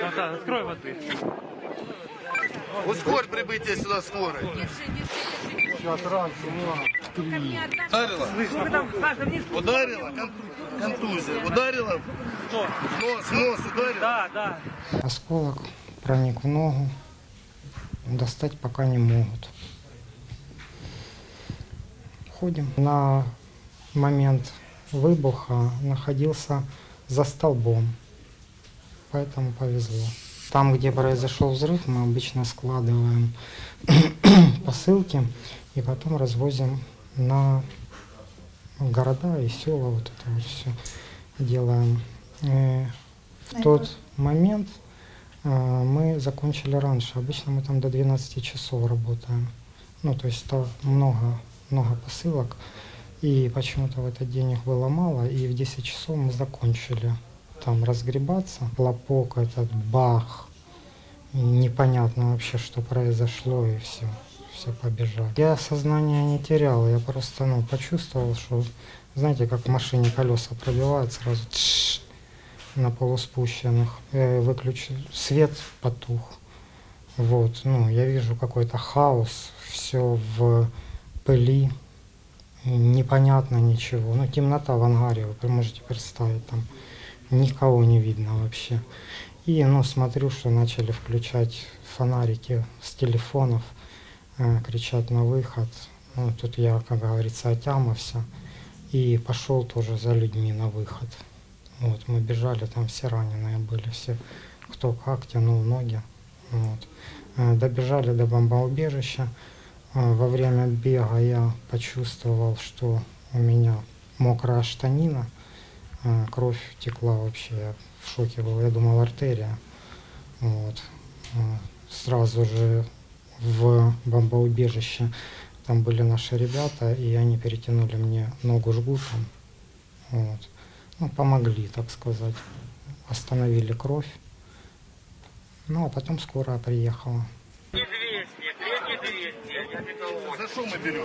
Да, да, открой воды. Ускорь прибытие сюда скорой. Ударила? Ударила? Кон- Контузия. Ударила? Что? Нос, нос ударила? Да, да. Осколок проник в ногу. Достать пока не могут. Ходим. На момент выбуха находился за столбом. Поэтому повезло. Там, где произошел взрыв, мы обычно складываем посылки и потом развозим на города и села. Вот это вот все делаем. Э, В тот момент э, мы закончили раньше. Обычно мы там до 12 часов работаем. Ну, то есть то много, много посылок. И почему-то в этот день их было мало, и в 10 часов мы закончили там разгребаться. Хлопок этот, бах, непонятно вообще, что произошло, и все, все побежали. Я сознание не терял, я просто, ну, почувствовал, что, знаете, как в машине колеса пробивают сразу, на полуспущенных, э, выключил, свет потух. Вот, ну, я вижу какой-то хаос, все в пыли, непонятно ничего. Ну, темнота в ангаре, вы можете представить, там никого не видно вообще. И, ну, смотрю, что начали включать фонарики с телефонов, э, кричать на выход. Ну, тут я, как говорится, отямился и пошел тоже за людьми на выход. Вот, мы бежали, там все раненые были, все, кто как, тянул ноги. Вот. Э, Добежали до бомбоубежища. Э, Во время бега я почувствовал, что у меня мокрая штанина, э, кровь текла вообще, я в шоке был, я думал артерия. Вот. Э, Сразу же в бомбоубежище там были наши ребята, и они перетянули мне ногу жгутом. Вот. Ну, помогли, так сказать. Остановили кровь. Ну, а потом скорая приехала. За что мы берем?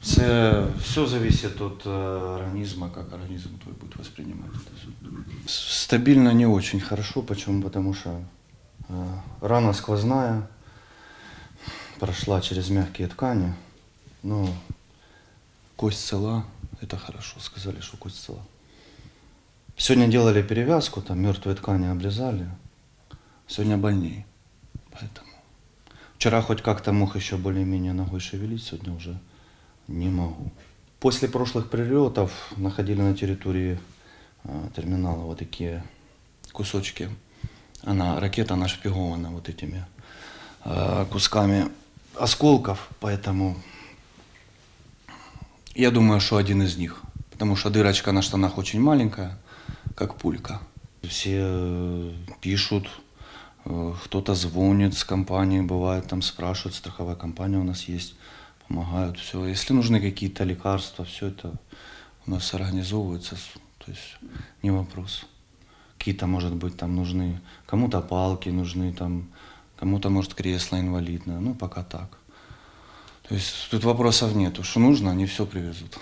Все, все зависит от э, организма, как организм твой будет воспринимать это Стабильно не очень хорошо, почему? Потому что э, рана сквозная, прошла через мягкие ткани, но кость цела, это хорошо, сказали, что кость цела. Сегодня делали перевязку, там мертвые ткани обрезали, сегодня больней, поэтому. Вчера хоть как-то мог еще более-менее ногой шевелить, сегодня уже не могу. После прошлых прилетов находили на территории э, терминала вот такие кусочки. Она, ракета нашпигована вот этими э, кусками осколков, поэтому я думаю, что один из них. Потому что дырочка на штанах очень маленькая, как пулька. Все э, пишут, э, кто-то звонит с компании, бывает там спрашивают, страховая компания у нас есть, помогают, все. Если нужны какие-то лекарства, все это у нас организовывается, то есть не вопрос. Какие-то, может быть, там нужны, кому-то палки нужны, там, кому-то, может, кресло инвалидное, ну, пока так. То есть тут вопросов нету, что нужно, они все привезут.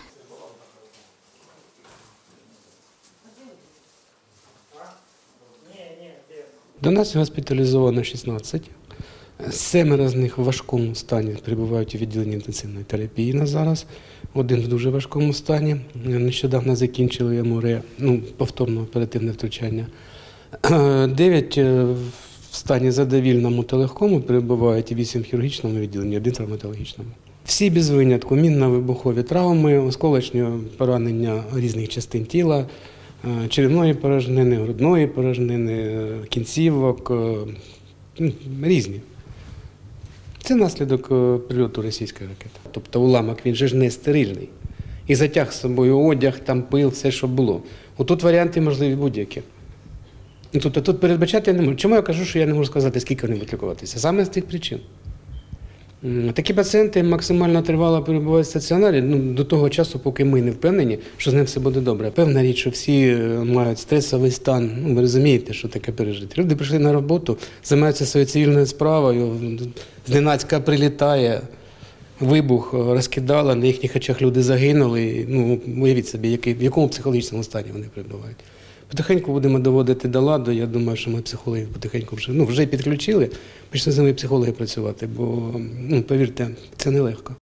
До нас госпіталізовано 16. Семеро з них в важкому стані перебувають у відділенні інтенсивної терапії на зараз. Один в дуже важкому стані. Нещодавно закінчили йому ну, повторне оперативне втручання. Дев'ять е, в стані задовільному та легкому перебувають і вісім в хірургічному відділенні, один в травматологічному. Всі без винятку мінно-вибухові травми, осколочні поранення різних частин тіла, е, черевної порожнини, грудної порожнини, е, кінцівок, е, ну, різні. Це наслідок прильоту російської ракети. Тобто уламок він же ж не стерильний. І затяг з собою одяг, там пил, все, що було. Отут варіанти можливі будь-які. Ну, Тобто тут передбачати я не можу. Чому я кажу, що я не можу сказати, скільки вони будуть лікуватися? Саме з тих причин. Такі пацієнти максимально тривало перебувають в стаціонарі ну, до того часу, поки ми не впевнені, що з ним все буде добре. Певна річ, що всі е, мають стресовий стан. Ну, ви розумієте, що таке пережити. Люди прийшли на роботу, займаються своєю цивільною справою, зненацька прилітає. Вибух е, розкидала, на їхніх очах люди загинули. Ну, уявіть собі, який, в якому психологічному стані вони перебувають. Потихеньку будемо доводити до ладу. Я думаю, що ми психологів потихеньку вже, ну, вже підключили, почнемо з ними психологи працювати, бо ну, повірте, це нелегко.